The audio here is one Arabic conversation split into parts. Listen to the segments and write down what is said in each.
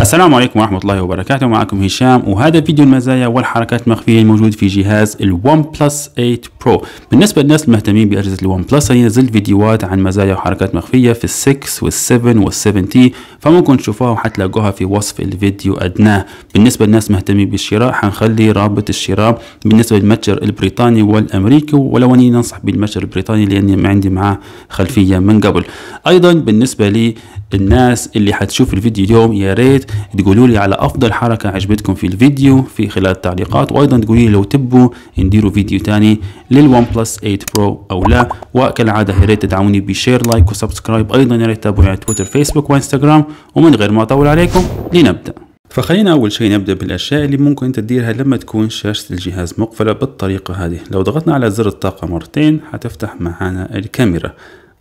السلام عليكم ورحمة الله وبركاته. معكم هشام وهذا فيديو المزايا والحركات المخفية الموجود في جهاز الون بلس 8 برو بالنسبة للناس المهتمين بأجهزة الون بلس أنا نزلت فيديوهات عن مزايا وحركات مخفية في ال6 وال7 وال7 T فممكن تشوفوها وحتلاقوها في وصف الفيديو أدناه. بالنسبة للناس المهتمين بالشراء حنخلي رابط الشراء. بالنسبة للمتجر البريطاني والأمريكي ولو أني ننصح بالمتجر البريطاني لأني ما عندي معاه خلفية من قبل. أيضا بالنسبة لي الناس اللي حتشوف الفيديو اليوم يا ريت تقولوا لي على أفضل حركة عجبتكم في الفيديو في خلال التعليقات وأيضا تقولوا لي لو تبوا نديروا فيديو تاني للون بلس 8 برو أو لا. وكالعادة يا ريت تدعموني ب share like و subscribe. أيضا يا ريت تتابعوني على تويتر فيسبوك وإنستغرام. ومن غير ما أطول عليكم لنبدأ. فخلينا أول شيء نبدأ بالأشياء اللي ممكن تديرها لما تكون شاشة الجهاز مقفلة بالطريقة هذه. لو ضغطنا على زر الطاقة مرتين حتفتح معنا الكاميرا.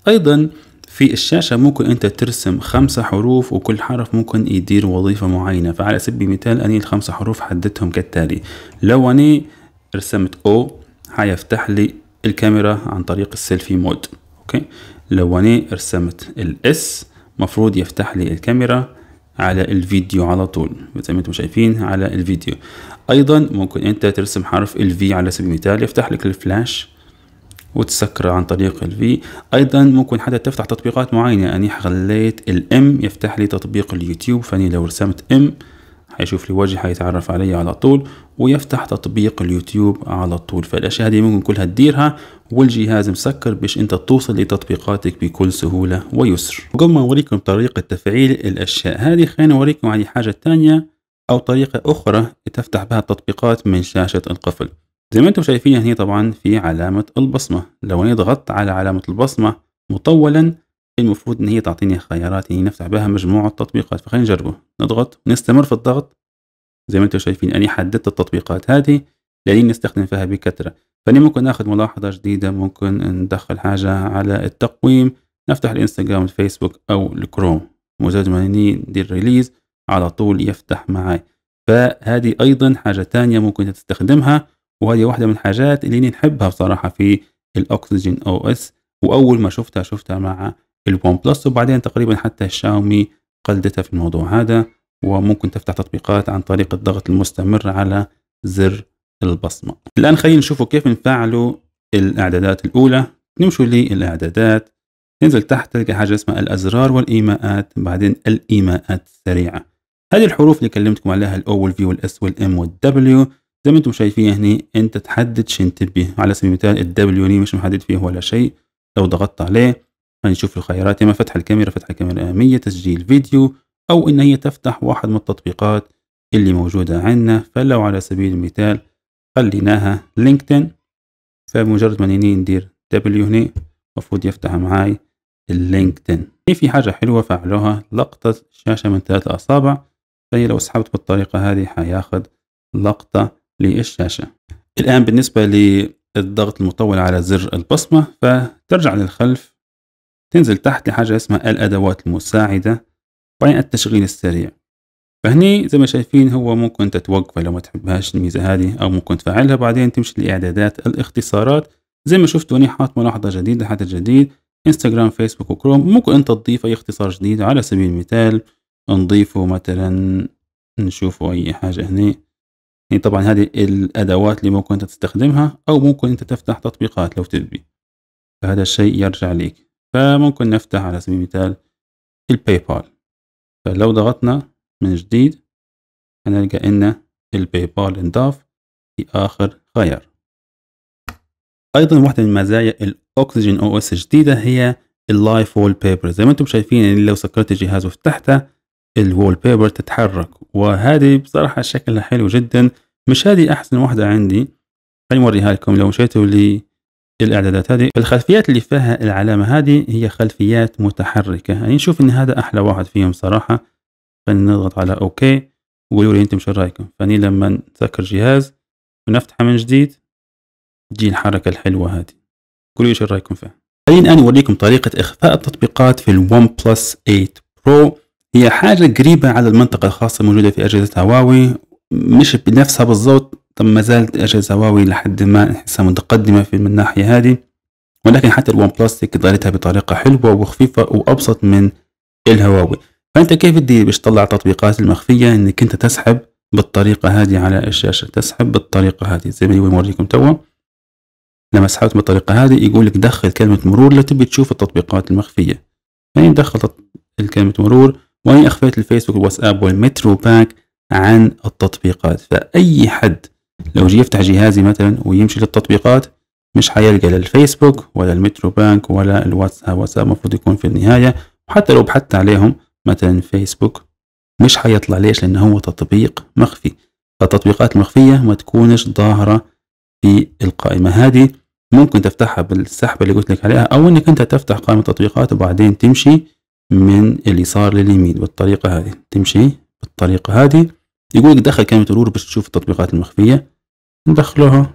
أيضا في الشاشة ممكن أنت ترسم خمسة حروف وكل حرف ممكن يدير وظيفة معينة فعلى سبيل المثال أني الخمسة حروف حددتهم كالتالي. لو أني رسمت O حيفتح لي الكاميرا عن طريق ال selfie mode okay؟ لو أني رسمت ال S مفروض يفتح لي الكاميرا على الفيديو على طول زي ما أنتم شايفين على الفيديو. أيضا ممكن أنت ترسم حرف ال V على سبيل المثال يفتح لك الفلاش وتسكره عن طريق ال V أيضا ممكن حتى تفتح تطبيقات معينة. اني خليت ال M يفتح لي تطبيق اليوتيوب فاني لو رسمت M حيشوف لي وجه حيتعرف علي على طول ويفتح تطبيق اليوتيوب على طول. فالأشياء هذه ممكن كلها تديرها والجهاز مسكر باش أنت توصل لتطبيقاتك بكل سهولة ويسر. قبل ما أوريكم طريقة تفعيل الأشياء هذه خلينا اوريكم على حاجة ثانية أو طريقة أخرى تفتح بها التطبيقات من شاشة القفل. زي ما أنتم شايفين هنا طبعا في علامة البصمة. لو أنا ضغطت على علامة البصمة مطولا المفروض إن هي تعطيني خيارات يعني نفتح بها مجموعة تطبيقات فخلينا نجربه. نضغط ونستمر في الضغط. زي ما أنتم شايفين أني حددت التطبيقات هذه لاني نستخدم فيها بكثرة. فاني ممكن ناخذ ملاحظة جديدة ممكن ندخل حاجة على التقويم. نفتح الإنستغرام الفيسبوك أو الكروم. مجرد ما ندير ريليز على طول يفتح معي فهذه أيضا حاجة ثانية ممكن تستخدمها. وهذه واحدة من الحاجات اللي نحبها بصراحة في ال Oxygen OS وأول ما شفتها شفتها مع الون بلس وبعدين تقريبا حتى الشاومي قلدتها في الموضوع هذا وممكن تفتح تطبيقات عن طريق الضغط المستمر على زر البصمة. الآن خلينا نشوفوا كيف نفعلوا الإعدادات الأولى. نمشوا للإعدادات. ننزل تحت تلقى حاجة اسمها الأزرار والإيماءات بعدين الإيماءات السريعة. هذه الحروف اللي كلمتكم عليها ال O وال V وال S وال M وال W زي ما أنتم شايفين هنا انت تحدد شن تبي على سبيل المثال ال W مش محدد فيه ولا شيء. لو ضغطت عليه هنشوف الخيارات. إما فتح الكاميرا فتح الكاميرا. الاماميه تسجيل فيديو أو إن هي تفتح واحد من التطبيقات اللي موجودة عندنا. فلو على سبيل المثال خليناها LinkedIn. فمجرد ما ندير W هنا المفروض يفتح معاي اللينكدين. في حاجة حلوة فعلوها. لقطة شاشة من ثلاث أصابع. فهي لو سحبت بالطريقة هذه حياخذ لقطة للشاشة. الآن بالنسبة للضغط المطول على زر البصمة فترجع للخلف. تنزل تحت لحاجة اسمها الأدوات المساعدة وبعدين التشغيل السريع. فهني زي ما شايفين هو ممكن تتوقف لو ما تحبهاش الميزة هذه أو ممكن تفعلها بعدين تمشي لإعدادات الاختصارات. زي ما شفتوا هني حاط ملاحظة جديدة حتى جديد. انستغرام فيسبوك وكروم ممكن أنت تضيف أي اختصار جديد على سبيل المثال نضيفه مثلا نشوفوا أي حاجة هنا يعني طبعا هذه الأدوات اللي ممكن أنت تستخدمها أو ممكن أنت تفتح تطبيقات لو تبي. فهذا الشيء يرجع لك فممكن نفتح على سبيل المثال ال PayPal فلو ضغطنا من جديد هنلقى إن ال PayPal انضاف في آخر خيار. أيضا واحدة من مزايا ال Oxygen OS الجديدة هي ال live wallpaper زي ما أنتم شايفين يعني لو سكرت الجهاز وفتحته ال wallpaper تتحرك. وهذه بصراحة شكلها حلو جدا. مش هذه أحسن واحدة عندي. خليني أوريها لكم لو مشيتوا للإعدادات هذه. الخلفيات اللي فيها العلامة هذه هي خلفيات متحركة. يعني نشوف إن هذا أحلى واحد فيهم صراحة. خلينا نضغط على okay. وقولوا لي أنتم شو رأيكم. فأني لما نسكر جهاز ونفتحه من جديد تجي الحركة الحلوة هذه. قولوا لي شو رأيكم فيها. خليني الآن أوريكم طريقة إخفاء التطبيقات في الون بلس 8 برو هي حاجة قريبة على المنطقة الخاصة الموجودة في أجهزة هواوي مش بنفسها بالضبط طب ما زالت أجهزة هواوي لحد ما نحسها متقدمة في من الناحية هذه. ولكن حتى الون بلس قدرتها بطريقة حلوة وخفيفة وأبسط من الهواوي. فأنت كيف تدير باش تطلع التطبيقات المخفية؟ إنك أنت تسحب بالطريقة هذه على الشاشة. تسحب بالطريقة هذه. زي ما يوريكم توا لما سحبت بالطريقة هذه يقول لك دخل كلمة مرور لو تبي تشوف التطبيقات المخفية. يعني دخل كلمه مرور واني أخفيت الفيسبوك والواتساب والمترو بانك عن التطبيقات. فأي حد لو جي يفتح جهازي مثلا ويمشي للتطبيقات مش حيلقى لا الفيسبوك ولا المترو بانك ولا الواتساب واتساب المفروض يكون في النهاية. وحتى لو بحثت عليهم مثلا فيسبوك مش حيطلع. ليش؟ لأنه هو تطبيق مخفي. فالتطبيقات المخفية ما تكونش ظاهرة في القائمة. هذه ممكن تفتحها بالسحب اللي قلت لك عليها أو إنك أنت تفتح قائمة تطبيقات وبعدين تمشي من اليسار لليمين بالطريقة هذه. تمشي بالطريقة هذه. يقول لك دخل كلمة مرور باش تشوف التطبيقات المخفية. ندخلوها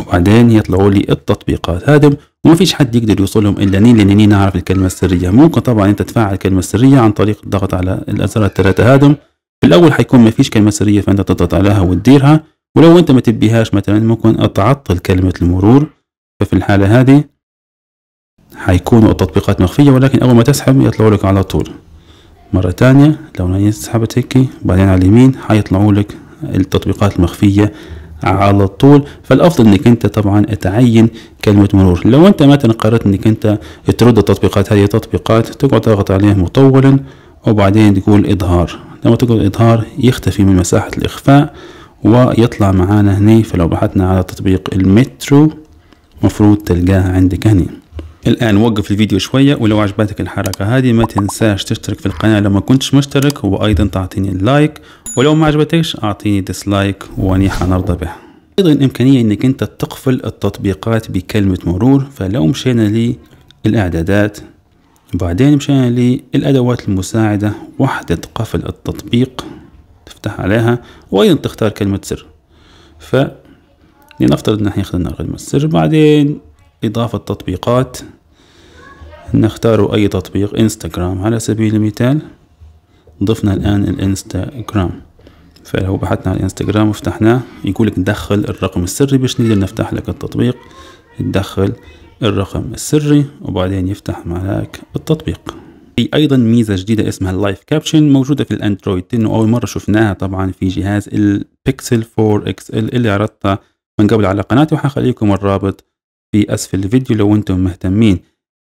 وبعدين يطلعوا لي التطبيقات. هذا وما فيش حد يقدر يوصلهم إلا ني لاني نعرف الكلمة السرية. ممكن طبعا أنت تفعل الكلمة السريه عن طريق الضغط على الازرار الثلاثه هذم في الأول حيكون ما فيش كلمة سرية فأنت تضغط عليها وتديرها. ولو أنت ما تبيهاش مثلا ممكن تعطل كلمة المرور. ففي الحالة هذه حيكونوا التطبيقات مخفية ولكن أول ما تسحب يطلعوا لك على طول. مرة ثانية لو سحبت هيك بعدين على اليمين حيطلعوا لك التطبيقات المخفية على طول. فالأفضل إنك أنت طبعا تعين كلمة مرور. لو أنت مثلا قررت إنك أنت ترد التطبيقات هذه تطبيقات تقعد تضغط عليه مطولا وبعدين تقول إظهار. لما تقول إظهار يختفي من مساحة الإخفاء ويطلع معانا هنا فلو بحثنا على تطبيق المترو مفروض تلقاه عندك هنا الآن وقف الفيديو شوية ولو عجبتك الحركة هذه ما تنساش تشترك في القناة لو ما كنتش مشترك وأيضا تعطيني اللايك. ولو ما عجبتكش أعطيني ديسلايك وأني حنرضى به. أيضا إمكانية أنك أنت تقفل التطبيقات بكلمة مرور فلو مشينا للإعدادات وبعدين مشينا للأدوات المساعدة وحدة قفل التطبيق تفتح عليها وأيضا تختار كلمة سر. ف لنفترض إن إحنا اخترنا كلمة سر بعدين إضافة تطبيقات. نختار أي تطبيق؟ إنستغرام. على سبيل المثال ضفنا الآن الإنستغرام. فلو بحثنا على الإنستغرام وفتحناه يقول لك دخل الرقم السري. باش نقدر نفتح لك التطبيق؟ تدخل الرقم السري وبعدين يفتح معك التطبيق. في أيضا ميزة جديدة اسمها ال live caption موجودة في الأندرويد 10 وأول مرة شفناها طبعا في جهاز البيكسل 4 XL اللي عرضتها من قبل على قناتي وحخليكم الرابط في أسفل الفيديو لو أنتم مهتمين.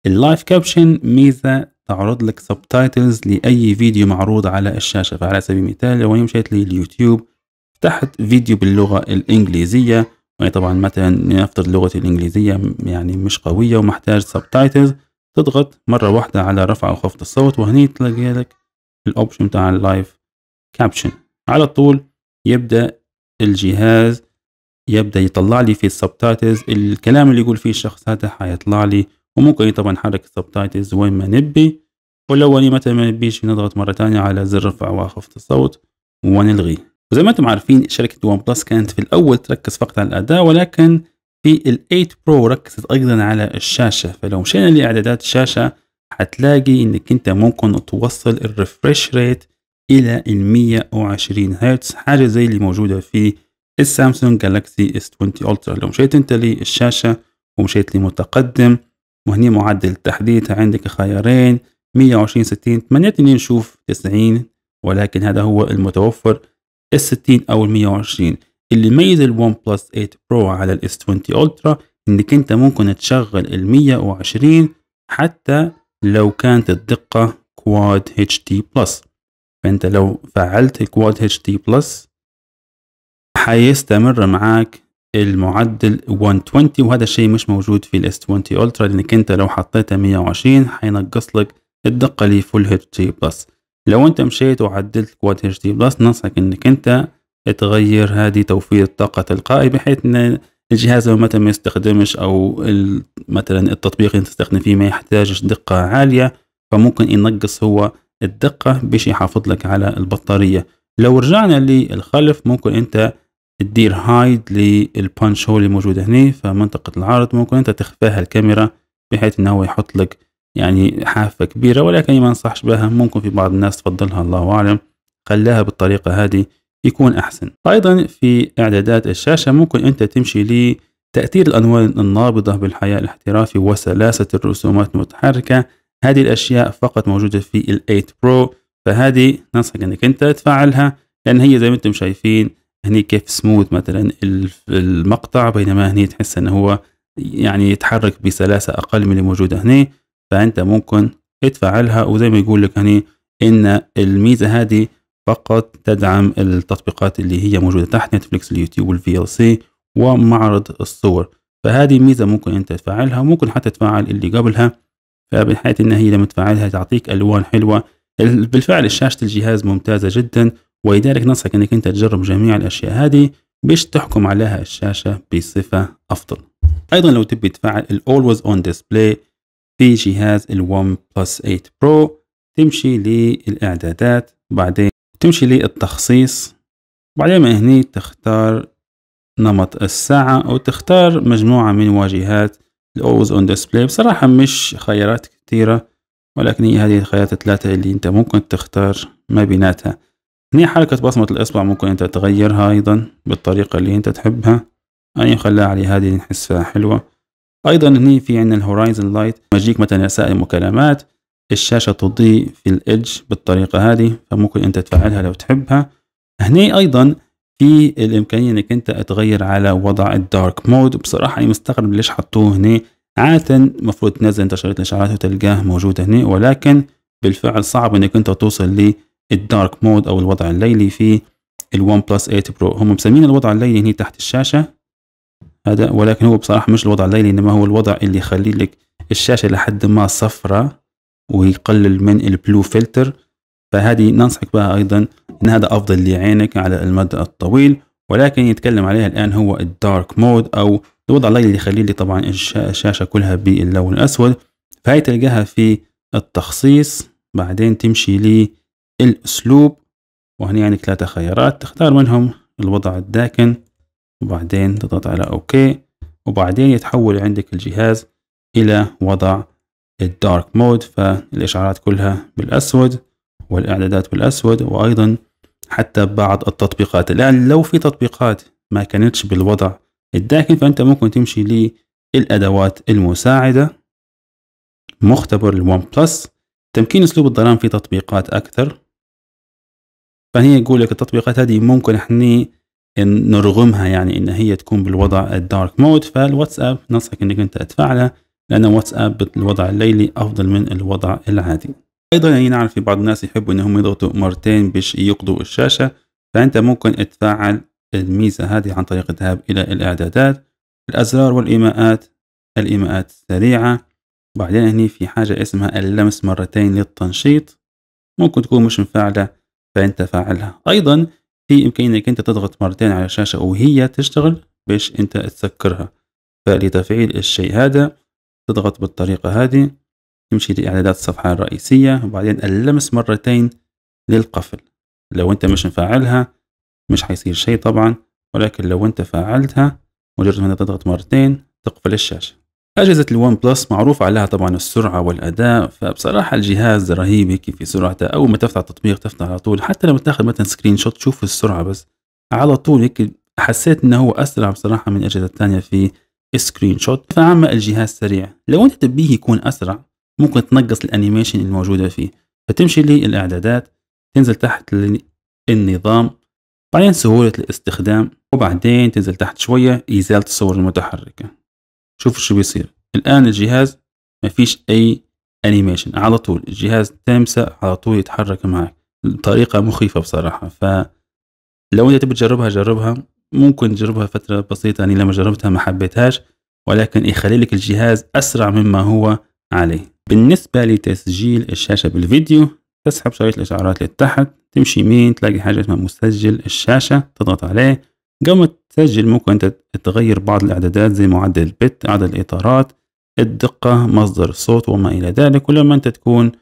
ال live caption ميزة تعرض لك subtitles لأي فيديو معروض على الشاشة. فعلى سبيل المثال لو مشيت لليوتيوب فتحت فيديو باللغة الإنجليزية يعني طبعا مثلا نفترض لغتي الإنجليزية يعني مش قوية ومحتاج subtitles تضغط مرة واحدة على رفع أو خفض الصوت وهني تلاقي لك ال option بتاع ال live caption على طول يبدأ الجهاز يبدأ يطلع لي في ال subtitles الكلام اللي يقول فيه الشخص هذا حيطلع لي. وممكن طبعا نحرك ال subtitles وين ما نبي. ولو اني مثلا ما نبيش نضغط مرة ثانية على زر رفع وخفض الصوت ونلغي. وزي ما أنتم عارفين شركة ون بلس كانت في الأول تركز فقط على الأداء ولكن في ال 8 برو ركزت أيضا على الشاشة. فلو مشينا لإعدادات الشاشة حتلاقي إنك أنت ممكن توصل ال refresh rate إلى ال 120 هرتز حاجة زي اللي موجودة في السامسونج جالاكسي اس 20 الترا لو مشيت أنت للشاشة ومشيت لمتقدم وهني معدل التحديث عندك خيارين 120 60 تمنيت اني نشوف 90 ولكن هذا هو المتوفر ال 60 أو ال 120 اللي يميز الون بلس 8 برو على الاس 20 الترا إنك أنت ممكن تشغل ال 120 حتى لو كانت الدقة Quad HD Plus فأنت لو فعلت Quad HD Plus حيستمر معاك المعدل 120 وهذا الشيء مش موجود في الاس 20 الترا لأنك أنت لو حطيتها 120 حينقص لك الدقة ل Full HD Plus لو أنت مشيت وعدلت Quad HD Plus ننصحك إنك أنت تغير هذه توفير الطاقة تلقائي بحيث إن الجهاز لو متى ما يستخدمش أو مثلا التطبيق اللي تستخدم فيه ما يحتاجش دقة عالية فممكن ينقص هو الدقة باش يحافظ لك على البطارية. لو رجعنا للخلف ممكن أنت تدير هايد للبانش هول اللي موجود هنا فمنطقة العرض ممكن أنت تخفاها الكاميرا بحيث إنه هو يحط لك يعني حافة كبيرة ولكن ما أنصحش بها ممكن في بعض الناس تفضلها الله أعلم. خلاها بالطريقة هذه يكون أحسن. أيضا في إعدادات الشاشة ممكن أنت تمشي لتأثير الألوان النابضة بالحياة الاحترافي وسلاسة الرسومات المتحركة. هذه الأشياء فقط موجودة في ال 8 برو فهذه ننصحك إنك أنت تفعلها لأن هي زي ما أنتم شايفين هني كيف سموث مثلا المقطع بينما هني تحس إنه هو يعني يتحرك بسلاسة أقل من اللي موجودة هني. فأنت ممكن تفعلها وزي ما يقول لك هني إن الميزة هذه فقط تدعم التطبيقات اللي هي موجودة تحت نتفليكس اليوتيوب والفي ال سي ومعرض الصور. فهذه ميزه ممكن أنت تفعلها وممكن حتى تفعل اللي قبلها. فبحيث إن هي لما تفعلها تعطيك ألوان حلوة. بالفعل شاشه الجهاز ممتازة جدا. ولذلك ننصحك إنك أنت تجرب جميع الأشياء هذه باش تحكم عليها الشاشة بصفة أفضل. أيضا لو تبي تفعل ال always on display في جهاز الون بلس 8 برو تمشي للإعدادات بعدين تمشي للتخصيص بعدين من هني تختار نمط الساعة أو تختار مجموعة من واجهات ال always on display بصراحة مش خيارات كثيرة ولكن هي هذه الخيارات الثلاثة اللي أنت ممكن تختار ما بيناتها. هني حركة بصمة الإصبع ممكن أنت تغيرها أيضا بالطريقة اللي أنت تحبها أنا خليها علي هذه نحسها حلوة. أيضا هني في عندنا ال horizon light يجيك مثلا رسائل مكالمات الشاشة تضيء في ال edge بالطريقة هذه فممكن أنت تفعلها لو تحبها. هني أيضا في الإمكانية أنك أنت تغير على وضع ال dark mode بصراحة أنا مستغرب ليش حطوه هنا. عادة المفروض تنزل انت شريط الإشعارات وتلقاه موجود هنا ولكن بالفعل صعب أنك أنت توصل لل dark mode أو الوضع الليلي في الون بلس 8 برو هم مسمين الوضع الليلي هنا تحت الشاشة. هذا ولكن هو بصراحة مش الوضع الليلي إنما هو الوضع اللي يخلي لك الشاشة لحد ما صفرة ويقلل من ال blue filter فهذه ننصحك بها أيضا أن هذا أفضل لعينك على المدى الطويل. ولكن نتكلم عليها الآن هو ال dark mode أو الوضع الليلي اللي يخلي لي طبعا الشاشة كلها باللون الأسود. فهي تلقاها في التخصيص بعدين تمشي للأسلوب وهنا يعني ثلاثة خيارات. تختار منهم الوضع الداكن وبعدين تضغط على okay وبعدين يتحول عندك الجهاز إلى وضع ال dark mode فالإشعارات كلها بالأسود والإعدادات بالأسود وأيضا حتى بعض التطبيقات. الآن لو في تطبيقات ما كانتش بالوضع الداكن فأنت ممكن تمشي للأدوات المساعدة مختبر الون بلس تمكين أسلوب الظلام في تطبيقات أكثر. فهي يقول لك التطبيقات هذه ممكن إحنا نرغمها يعني إن هي تكون بالوضع ال dark mode فالواتساب ننصحك إنك أنت تفعلها لأن واتساب بالوضع الليلي أفضل من الوضع العادي. أيضا يعني نعرف في بعض الناس يحبوا إنهم يضغطوا مرتين باش يقضوا الشاشة فأنت ممكن تفعل الميزة هذه عن طريق الذهاب إلى الإعدادات الأزرار والإيماءات الإيماءات السريعه بعدين هني في حاجة اسمها اللمس مرتين للتنشيط. ممكن تكون مش مفعلة فأنت فعلها أيضا في إمكانية أنت تضغط مرتين على الشاشه وهي تشتغل باش أنت تسكرها. فلتفعيل الشيء هذا تضغط بالطريقة هذه تمشي لإعدادات الصفحة الرئيسية وبعدين اللمس مرتين للقفل. لو أنت مش مفعلها مش حيصير شيء طبعا ولكن لو أنت فعلتها مجرد ما تضغط مرتين تقفل الشاشة. أجهزة الون بلس معروف عليها طبعا السرعة والأداء فبصراحة الجهاز رهيب هيك في سرعته. أول ما تفتح التطبيق تفتح على طول. حتى لما تاخذ مثلا screenshot تشوف السرعة بس. على طول هيك حسيت إنه هو أسرع بصراحة من الأجهزة الثانية في screenshot فعموما الجهاز سريع. لو أنت تبيه يكون أسرع ممكن تنقص ال animation الموجودة فيه. فتمشي للاعدادات تنزل تحت النظام بعدين سهولة الاستخدام وبعدين تنزل تحت شوية إزالة الصور المتحركة. شوف شو بيصير. الآن الجهاز ما فيش أي animation على طول. الجهاز تمسح على طول يتحرك معك. بطريقة مخيفة بصراحة. فلو أنت تبي تجربها جربها. ممكن تجربها فترة بسيطة. يعني لما جربتها ما حبيتهاش. ولكن يخلي لك الجهاز أسرع مما هو عليه. بالنسبة لتسجيل الشاشة بالفيديو تسحب شريط الإشعارات لتحت. تمشي يمين تلاقي حاجة اسمها مسجل الشاشة. تضغط عليه. ما تسجل ممكن أنت تغير بعض الإعدادات زي معدل البت عدد الإطارات الدقة مصدر الصوت وما إلى ذلك. ولما أنت تكون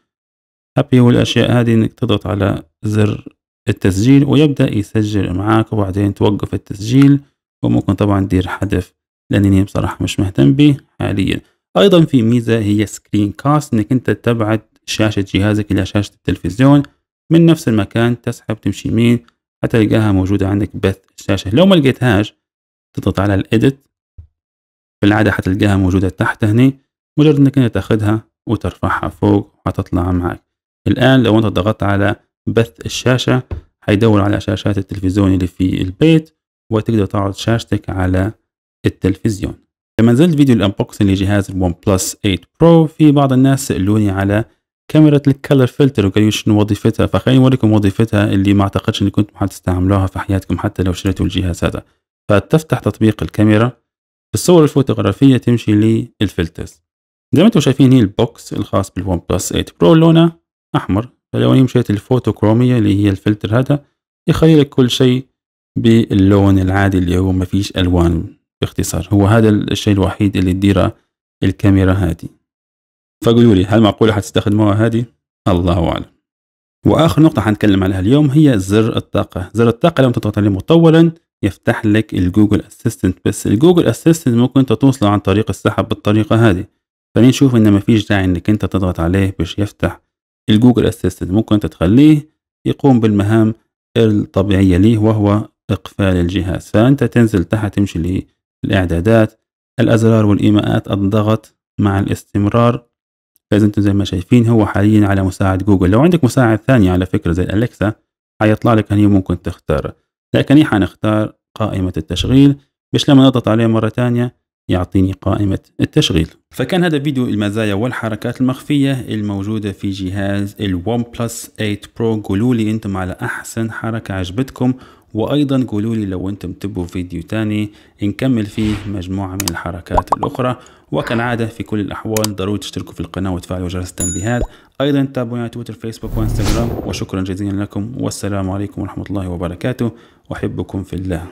هابي والأشياء هذه إنك تضغط على زر التسجيل ويبدأ يسجل معاك وبعدين توقف التسجيل. وممكن طبعا تدير حذف لأنني بصراحة مش مهتم به حاليا. أيضا في ميزة هي screencast إنك أنت تبعد شاشة جهازك إلى شاشة التلفزيون. من نفس المكان تسحب تمشي يمين حتلقاها موجودة عندك بث الشاشة. لو ما لقيتهاش تضغط على ال edit. في العاده حتلقاها موجودة تحت هنا مجرد إنك أنت تاخذها وترفعها فوق وحتطلع معك. الآن لو أنت ضغطت على بث الشاشة حيدور على شاشات التلفزيون اللي في البيت وتقدر تعرض شاشتك على التلفزيون. لما نزلت فيديو ال unboxing لجهاز الون بلس 8 برو في بعض الناس سألوني على كاميرا ال color filter وقالوا شنو وظيفتها. فخليني اوريكم وظيفتها اللي ما أعتقدش ان كنتم حتستعملوها في حياتكم حتى لو شريتوا الجهاز هذا. فتفتح تطبيق الكاميرا الصور الفوتوغرافية تمشي لل filters. زي ما أنتم شايفين هي ال box الخاص بالون بلس 8 برو لونه أحمر. فلو اني مشيت ال photochromic اللي هي الفلتر هذا يخلي لك كل شيء باللون العادي اللي هو ما فيش ألوان باختصار. هو هذا الشيء الوحيد اللي تديره الكاميرا هذه. فقولوا لي هل معقولة حتستخدموها هذه؟ الله أعلم. وآخر نقطة حنتكلم عليها اليوم هي زر الطاقة. زر الطاقة لما تضغط عليه مطولا يفتح لك ال Google Assistant بس ال Google Assistant ممكن أنت توصله عن طريق السحب بالطريقة هذه. خلينا نشوف إن ما فيش داعي إنك أنت تضغط عليه باش يفتح ال Google Assistant ممكن أنت تخليه يقوم بالمهام الطبيعية ليه وهو إقفال الجهاز. فأنت تنزل تحت تمشي للإعدادات الأزرار والإيماءات الضغط مع الاستمرار. فإذا أنتم زي ما شايفين هو حاليا على مساعد جوجل. لو عندك مساعد ثاني على فكرة زي أليكسا حيطلع لك هني ممكن تختار. لكن حنختار قائمة التشغيل. باش لما نضغط عليه مرة ثانية يعطيني قائمة التشغيل. فكان هذا فيديو المزايا والحركات المخفية الموجودة في جهاز الون بلس 8 برو قولوا لي أنتم على أحسن حركة عجبتكم وأيضا قولوا لي لو أنتم تبوا فيديو تاني نكمل فيه مجموعة من الحركات الأخرى. وكالعادة في كل الأحوال ضروري تشتركوا في القناة وتفعلوا جرس التنبيهات. أيضا تابعوني على تويتر فيسبوك وإنستغرام. وشكرا جزيلا لكم. والسلام عليكم ورحمة الله وبركاته. أحبكم في الله.